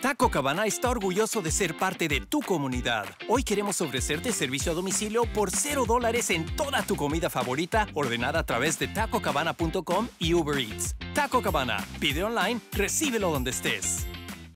Taco Cabana está orgulloso de ser parte de tu comunidad. Hoy queremos ofrecerte servicio a domicilio por 0 dólares en toda tu comida favorita ordenada a través de tacocabana.com y Uber Eats. Taco Cabana, pide online, recíbelo donde estés.